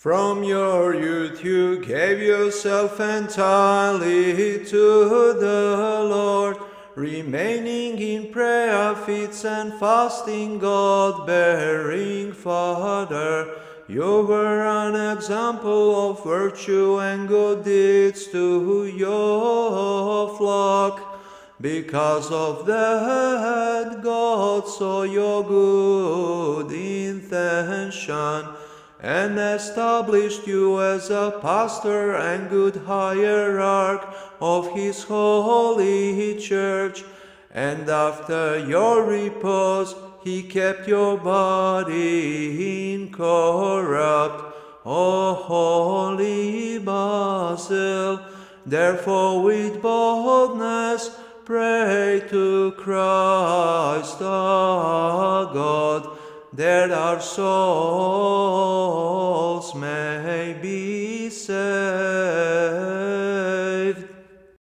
From your youth you gave yourself entirely to the Lord, remaining in prayer, feats, and fasting, God bearing Father. You were an example of virtue and good deeds to your flock. Because of that, God saw your good intention and established you as a pastor and good hierarch of his holy church. And after your repose, he kept your body incorrupt, O holy Basil. Therefore, with boldness, pray to Christ our God that our souls may be saved.